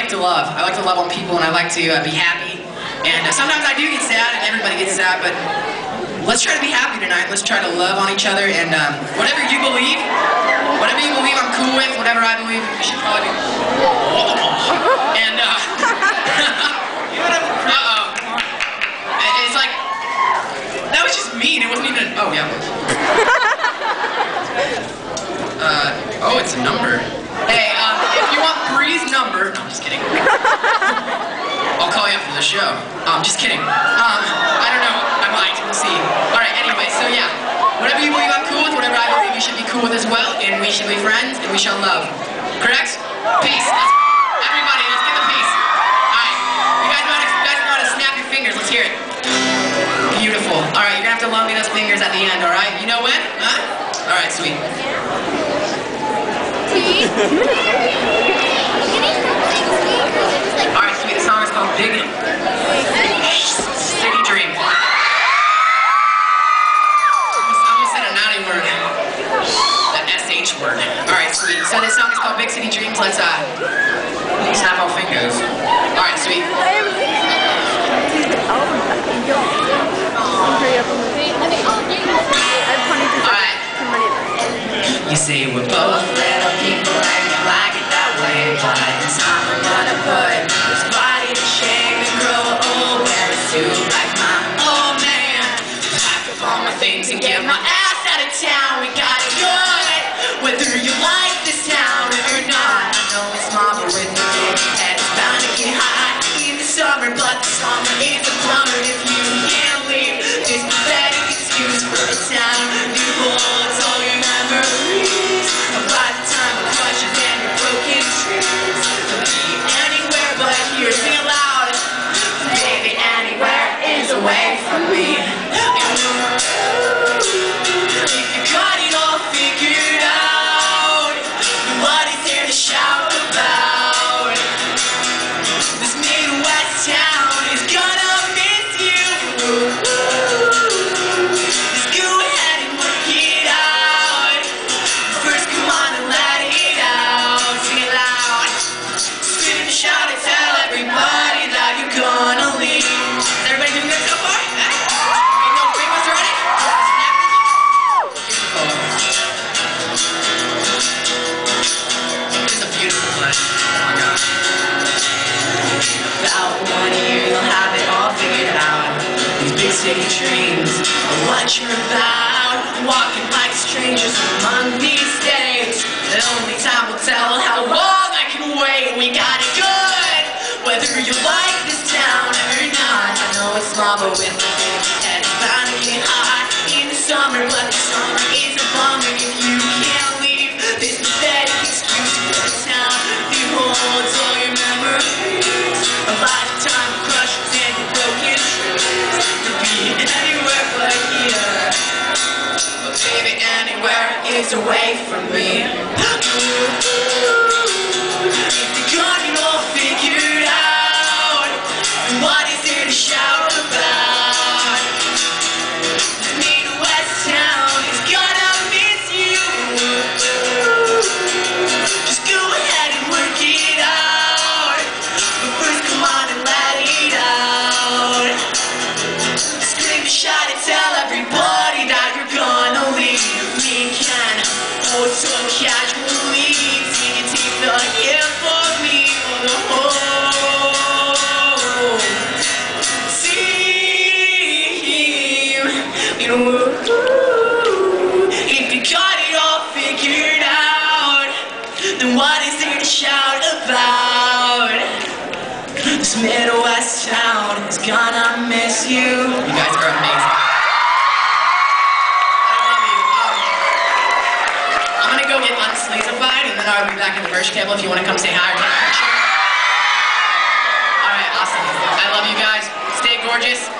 like to love. I like to love on people and I like to uh, be happy. And uh, sometimes I do get sad and everybody gets sad, but let's try to be happy tonight. Let's try to love on each other and um, whatever you believe, whatever you believe I'm cool with, whatever I believe, you should probably be. And, uh, uh-oh. It's like, that was just mean. It wasn't even, oh yeah. Uh, oh, it's a number. If you want Bree's number, no, I'm just kidding. I'll call you after the show. I'm just kidding. Um, I don't know. I might. We'll see. All right. Anyway, so yeah, whatever you believe I'm cool with, whatever I believe you should be cool with as well, and we should be friends, and we shall love. Correct? Peace. Let's, everybody, let's get the peace. All right. You guys know to, you guys know to snap your fingers. Let's hear it. Beautiful. All right. You're gonna have to loan me those fingers at the end. All right. You know when? Huh? All right. Sweet. All right, sweet. The song is called Big City said a naughty word. That SH word. All right, sweet. So this song is called Big City Dreams. Let's uh, snap our fingers. All right, sweet. And get my ass out of town. We got it good, whether you like city dreams what you're about. Walking like strangers among these days. The only time will tell how long I can wait. We got it good, whether you like this town or not. I know it's small, but with anywhere is away from me. If you got it all figured out, what is there to shout is gonna miss you. You guys are amazing. I love you. Um, I'm gonna go get unsleazified and then I'll be back at the merch table if you wanna come say hi or take a picture. Alright, awesome. I love you guys. Stay gorgeous.